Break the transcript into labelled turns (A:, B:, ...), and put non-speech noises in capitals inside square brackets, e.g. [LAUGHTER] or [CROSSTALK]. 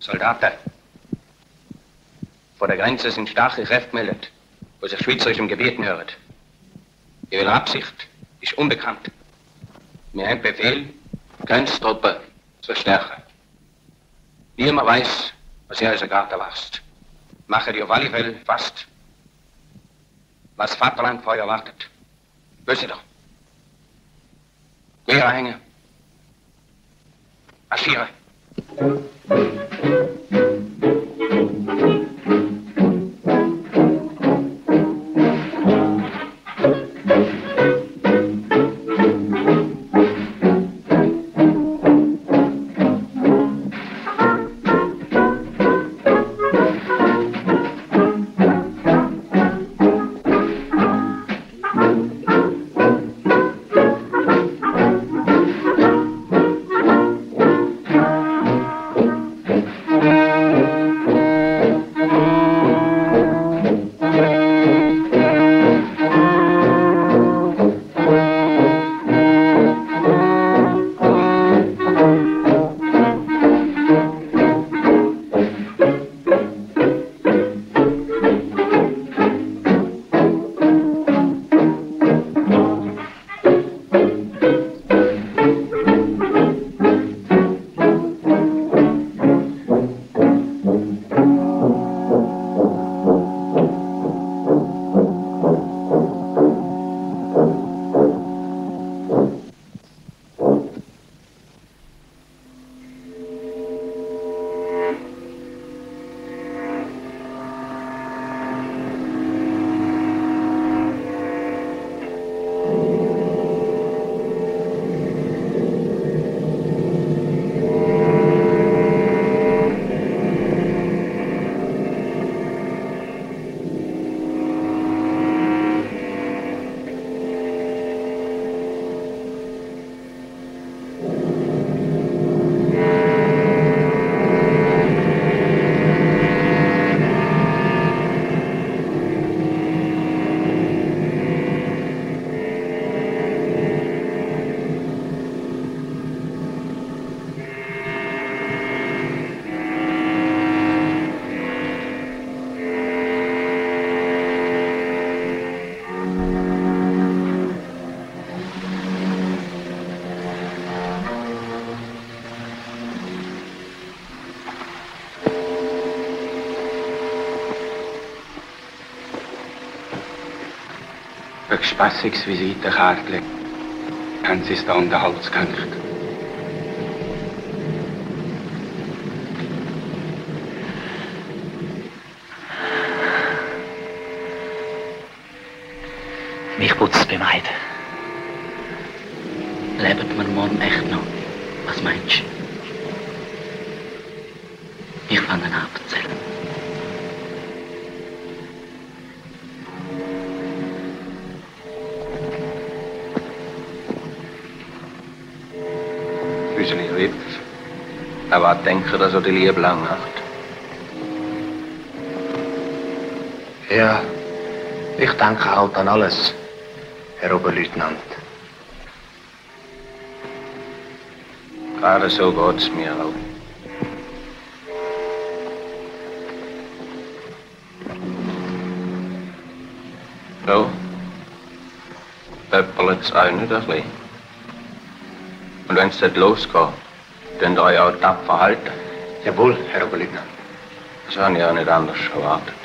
A: Soldaten. Vor der Grenze sind starke Kräfte gemeldet, wo sich schweizerischem Gebieten hören. Ihre Absicht ist unbekannt. Wir haben Befehl, Grenztruppen zu stärken. Niemand weiß, was ihr als Garten warst. Mache die auf alle Fälle fast, was Vaterland vor ihr wartet. Wüsste doch. Quere hängen. Marschiere. Thank [LAUGHS] you.
B: Eine Spassungsvisitenkarte haben sie es da um den Hals gehängt.
C: Mich putzt beim Eid. Leben wir morgen echt noch? Was meinst du? Ich fange an abzählen.
A: Unsere Witz. Aber denke, dass er die Liebe lang macht.
D: Ja, ich denke halt an alles, Herr Oberleutnant.
A: Gerade so geht's mir auch. So. Pöppelet's auch nicht ein bisschen. Und wenn's dort losgeht, dann euch auch tapfer halten.
D: Jawohl, Herr Oberleutnant.
A: Das habe ich auch nicht anders erwartet.